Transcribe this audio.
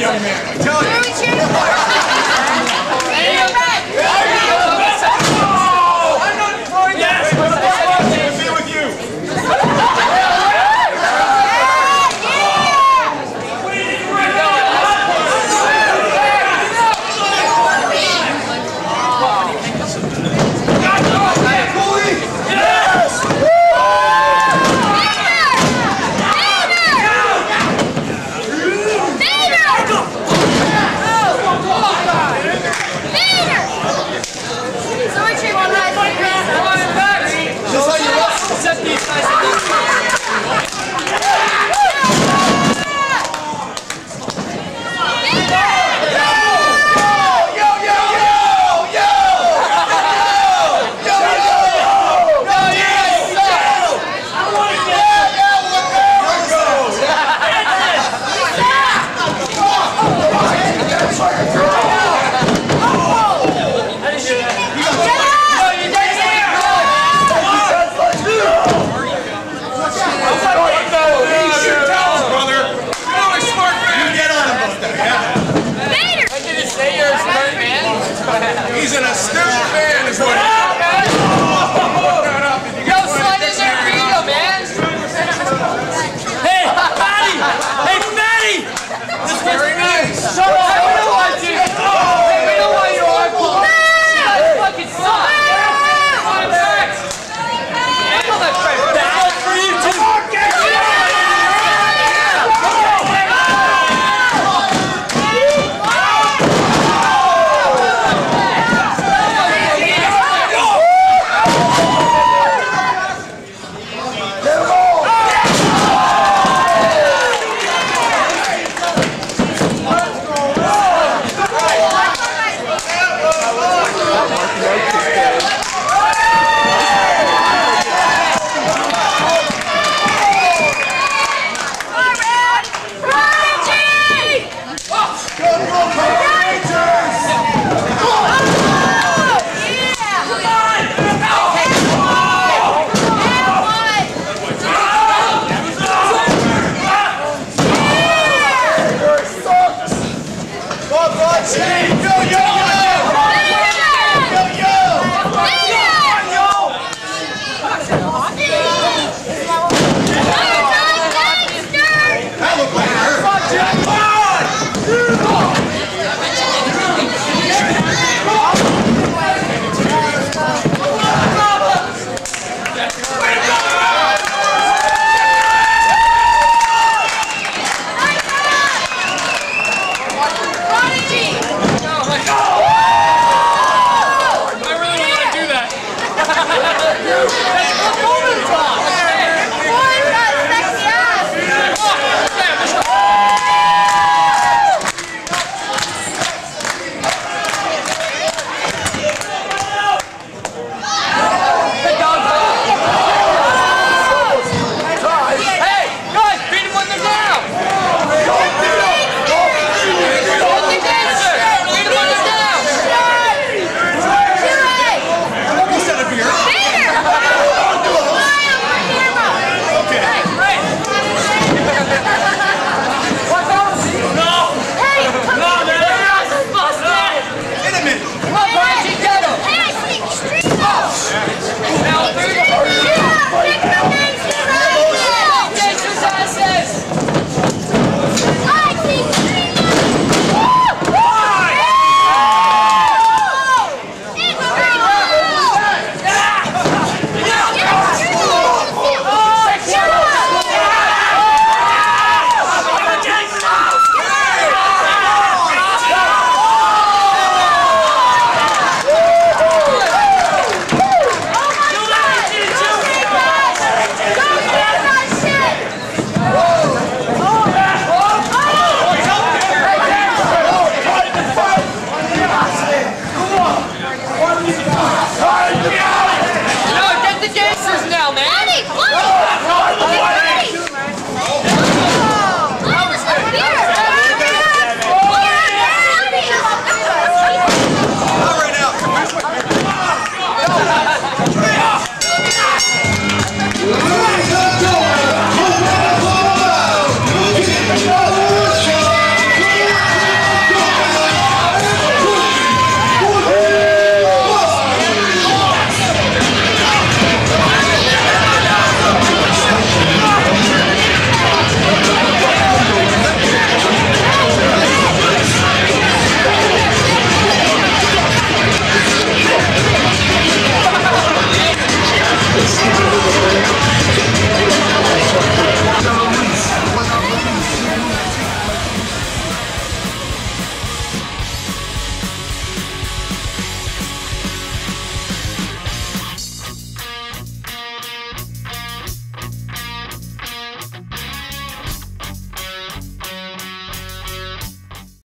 young man, I tell you.